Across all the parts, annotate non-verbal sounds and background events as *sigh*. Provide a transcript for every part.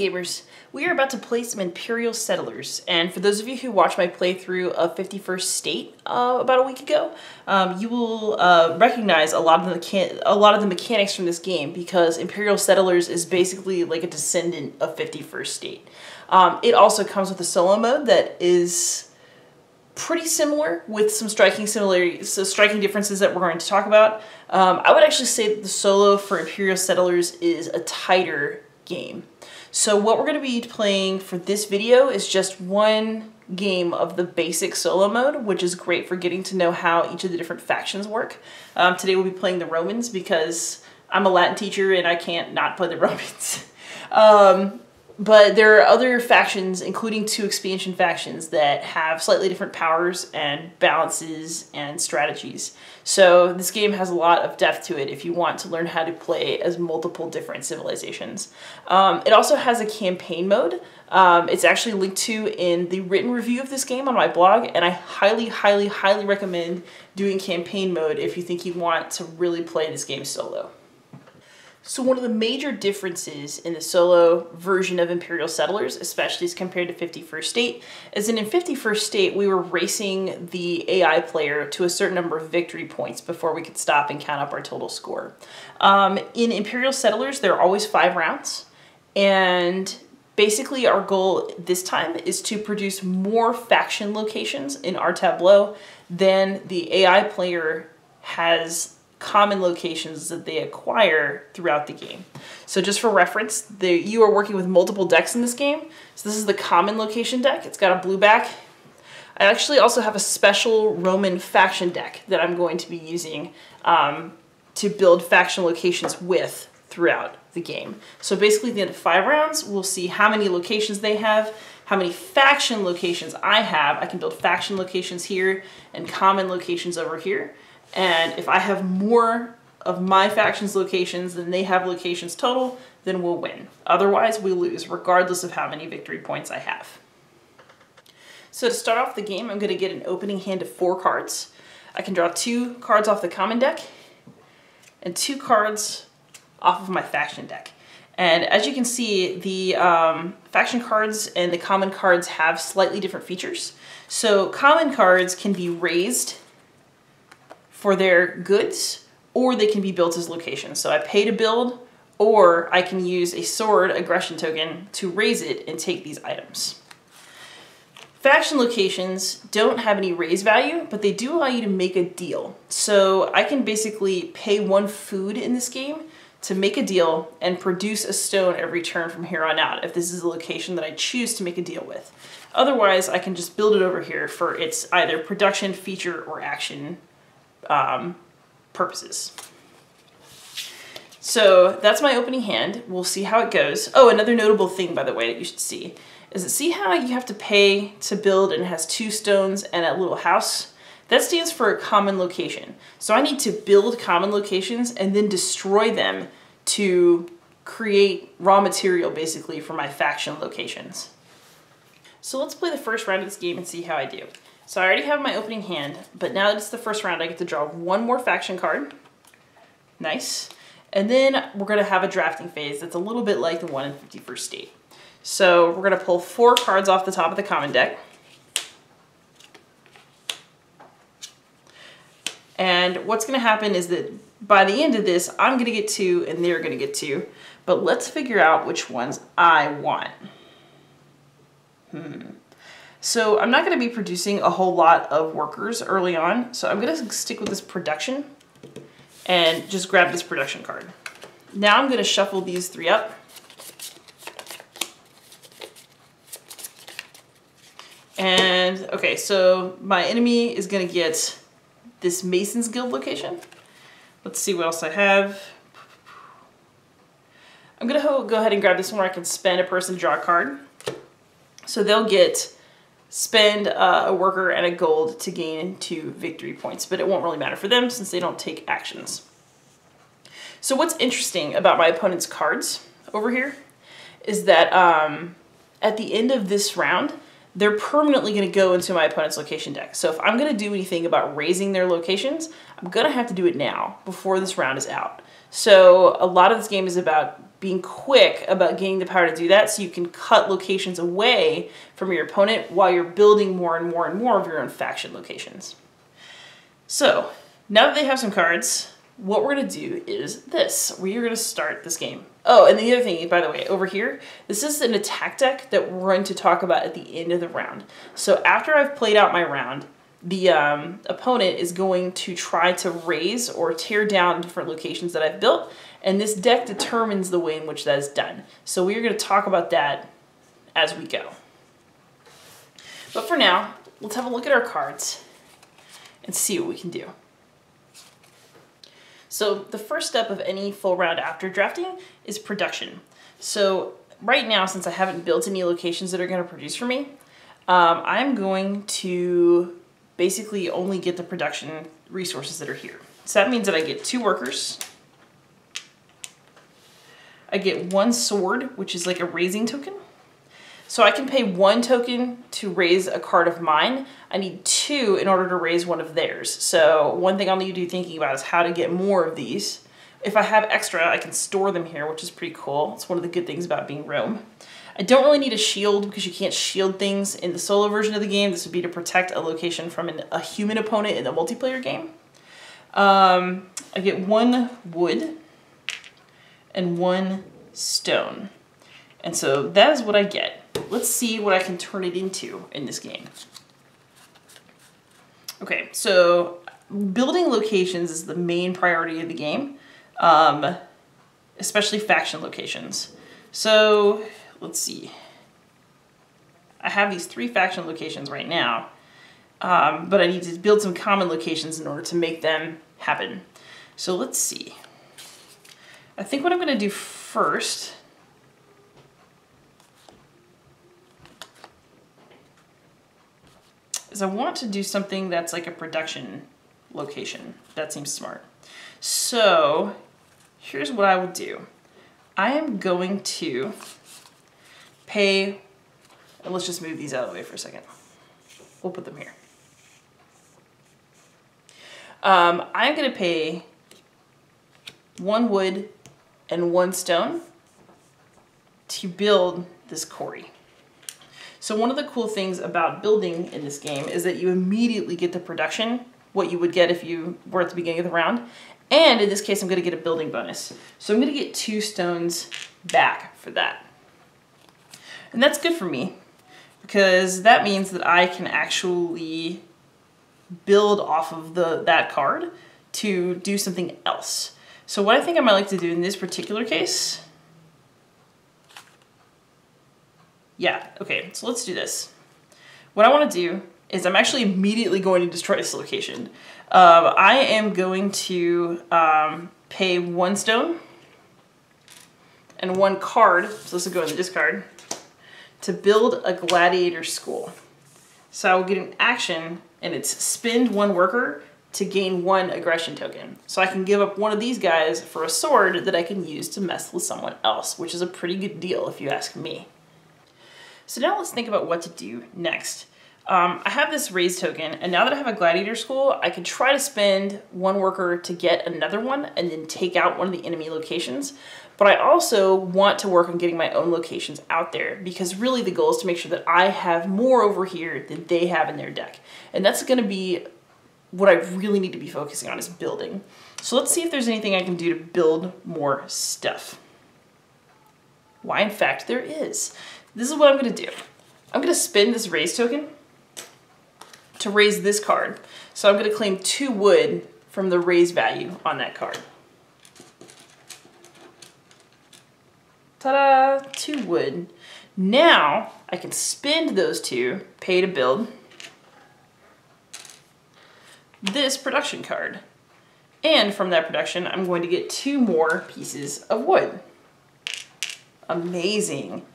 gamers, we are about to play some Imperial Settlers, and for those of you who watched my playthrough of 51st State uh, about a week ago, um, you will uh, recognize a lot of the a lot of the mechanics from this game because Imperial Settlers is basically like a descendant of 51st State. Um, it also comes with a solo mode that is pretty similar with some striking similarities, so striking differences that we're going to talk about. Um, I would actually say that the solo for Imperial Settlers is a tighter game. So what we're going to be playing for this video is just one game of the basic solo mode, which is great for getting to know how each of the different factions work. Um, today we'll be playing the Romans because I'm a Latin teacher and I can't not play the *laughs* Romans. um, but there are other factions, including two expansion factions, that have slightly different powers and balances and strategies. So this game has a lot of depth to it if you want to learn how to play as multiple different civilizations. Um, it also has a campaign mode. Um, it's actually linked to in the written review of this game on my blog, and I highly, highly, highly recommend doing campaign mode if you think you want to really play this game solo. So one of the major differences in the solo version of Imperial Settlers, especially as compared to 51st State, is that in 51st State we were racing the AI player to a certain number of victory points before we could stop and count up our total score. Um, in Imperial Settlers there are always five rounds, and basically our goal this time is to produce more faction locations in our tableau than the AI player has common locations that they acquire throughout the game. So just for reference, the, you are working with multiple decks in this game. So this is the common location deck. It's got a blue back. I actually also have a special Roman faction deck that I'm going to be using um, to build faction locations with throughout the game. So basically at the end of five rounds, we'll see how many locations they have, how many faction locations I have. I can build faction locations here and common locations over here. And if I have more of my faction's locations than they have locations total, then we'll win. Otherwise, we lose, regardless of how many victory points I have. So to start off the game, I'm going to get an opening hand of four cards. I can draw two cards off the common deck and two cards off of my faction deck. And as you can see, the um, faction cards and the common cards have slightly different features. So common cards can be razed for their goods, or they can be built as locations. So I pay to build, or I can use a sword aggression token to raze it and take these items. Faction locations don't have any raze value, but they do allow you to make a deal. So I can basically pay one food in this game to make a deal and produce a stone every turn from here on out if this is a location that I choose to make a deal with. Otherwise, I can just build it over here for its either production, feature, or action um, purposes. So that's my opening hand. We'll see how it goes. Oh, another notable thing, by the way, that you should see is that see how you have to pay to build and it has two stones and a little house? That stands for a common location. So I need to build common locations and then destroy them to create raw material basically for my faction locations. So let's play the first round of this game and see how I do. So I already have my opening hand, but now that it's the first round, I get to draw one more faction card. Nice. And then we're going to have a drafting phase that's a little bit like the one in 51st State. So we're going to pull four cards off the top of the common deck. And what's going to happen is that by the end of this, I'm going to get two and they're going to get two. But let's figure out which ones I want. Hmm. So I'm not going to be producing a whole lot of workers early on. So I'm going to stick with this production and just grab this production card. Now I'm going to shuffle these three up. And okay, so my enemy is going to get this Mason's Guild location. Let's see what else I have. I'm going to go ahead and grab this one where I can spend a person to draw a card. So they'll get spend uh, a worker and a gold to gain two victory points, but it won't really matter for them since they don't take actions. So what's interesting about my opponent's cards over here is that um, at the end of this round, they're permanently going to go into my opponent's location deck. So if I'm going to do anything about razing their locations, I'm going to have to do it now before this round is out. So a lot of this game is about being quick about gaining the power to do that so you can cut locations away from your opponent while you're building more and more and more of your own faction locations. So, now that they have some cards, what we're going to do is this. We are going to start this game. Oh, and the other thing, by the way, over here, this is an attack deck that we're going to talk about at the end of the round. So after I've played out my round, the um, opponent is going to try to raze or tear down different locations that I've built, and this deck determines the way in which that is done. So we are going to talk about that as we go. But for now, let's have a look at our cards and see what we can do. So the first step of any full round after drafting is production. So right now, since I haven't built any locations that are going to produce for me, um, I'm going to basically only get the production resources that are here. So that means that I get two workers, I get one sword, which is like a razing token. So I can pay one token to raze a card of mine. I need two in order to raze one of theirs. So one thing I'll need to be thinking about is how to get more of these. If I have extra, I can store them here, which is pretty cool. It's one of the good things about being Rome. I don't really need a shield because you can't shield things in the solo version of the game. This would be to protect a location from an, a human opponent in the multiplayer game. Um, I get one wood and one stone. And so that is what I get. Let's see what I can turn it into in this game. Okay, so building locations is the main priority of the game, um, especially faction locations. So let's see. I have these three faction locations right now, um, but I need to build some common locations in order to make them happen. So let's see. I think what I'm going to do first is I want to do something that's like a production location. That seems smart. So here's what I will do. I am going to pay, and let's just move these out of the way for a second. We'll put them here. Um, I'm going to pay one wood and one stone to build this quarry. So one of the cool things about building in this game is that you immediately get the production, what you would get if you were at the beginning of the round. And in this case, I'm gonna get a building bonus. So I'm gonna get two stones back for that. And that's good for me because that means that I can actually build off of the that card to do something else. So what I think I might like to do in this particular case, yeah, okay, so let's do this. What I want to do is I'm actually immediately going to destroy this location. Um, I am going to um, pay one stone and one card, so this will go in the discard, to build a gladiator school. So I will get an action and it's spend one worker to gain one aggression token. So I can give up one of these guys for a sword that I can use to mess with someone else, which is a pretty good deal if you ask me. So now let's think about what to do next. Um, I have this raze token, and now that I have a gladiator school, I can try to spend one worker to get another one and then take out one of the enemy locations. But I also want to work on getting my own locations out there because really the goal is to make sure that I have more over here than they have in their deck. And that's going to be what I really need to be focusing on is building. So let's see if there's anything I can do to build more stuff. Why, in fact, there is. This is what I'm going to do. I'm going to spend this raze token to raze this card. So I'm going to claim two wood from the raze value on that card. Ta-da! Two wood. Now I can spend those two, pay to build, this production card. And from that production, I'm going to get two more pieces of wood. Amazing.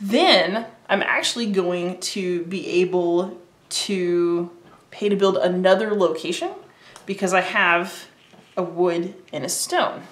Then I'm actually going to be able to pay to build another location because I have a wood and a stone.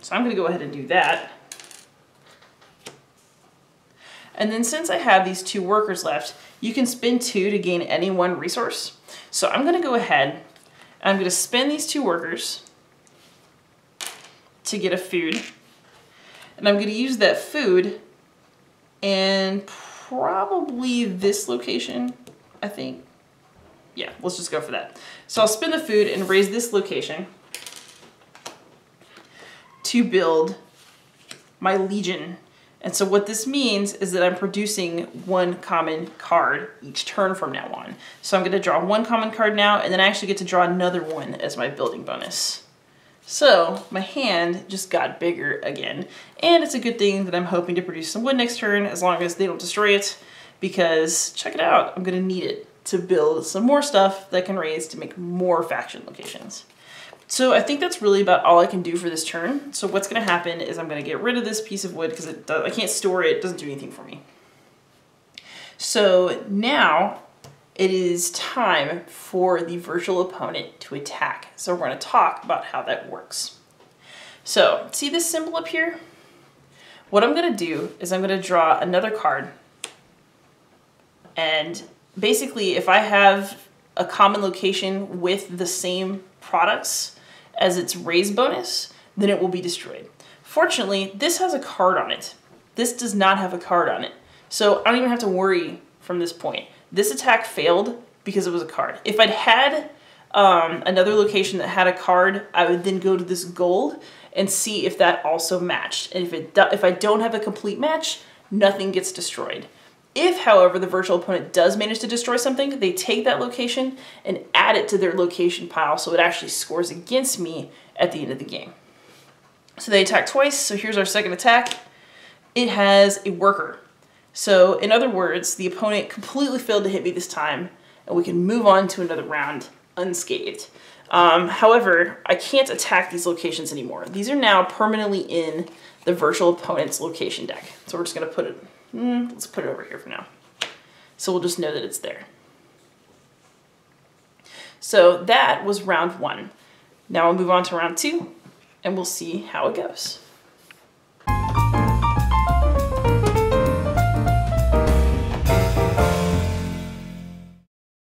So I'm gonna go ahead and do that. And then since I have these two workers left, you can spend two to gain any one resource. So I'm gonna go ahead and I'm gonna spend these two workers to get a food. And I'm going to use that food and probably this location, I think. Yeah, let's just go for that. So I'll spin the food and raze this location to build my Legion. And so what this means is that I'm producing one common card each turn from now on. So I'm going to draw one common card now, and then I actually get to draw another one as my building bonus. So my hand just got bigger again. And it's a good thing that I'm hoping to produce some wood next turn as long as they don't destroy it because check it out, I'm gonna need it to build some more stuff that can raze to make more faction locations. So I think that's really about all I can do for this turn. So what's gonna happen is I'm gonna get rid of this piece of wood because I can't store it, it doesn't do anything for me. So now it is time for the virtual opponent to attack. So we're gonna talk about how that works. So see this symbol up here? What I'm gonna do is I'm gonna draw another card. And basically if I have a common location with the same products as its raze bonus, then it will be destroyed. Fortunately, this has a card on it. This does not have a card on it. So I don't even have to worry from this point. This attack failed because it was a card. If I'd had um, another location that had a card, I would then go to this gold and see if that also matched. And if it if I don't have a complete match, nothing gets destroyed. If, however, the virtual opponent does manage to destroy something, they take that location and add it to their location pile so it actually scores against me at the end of the game. So they attack twice, so here's our second attack. It has a worker. So in other words, the opponent completely failed to hit me this time, and we can move on to another round unscathed. Um, however, I can't attack these locations anymore. These are now permanently in the virtual opponent's location deck. So we're just going to put it Mm, let's put it over here for now. So we'll just know that it's there. So that was round one. Now we'll move on to round two and we'll see how it goes.